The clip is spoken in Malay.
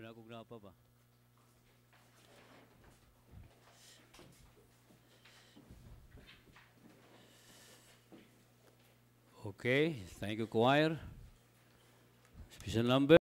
berlaku kena apa-apa. Okay, thank you choir. Special number.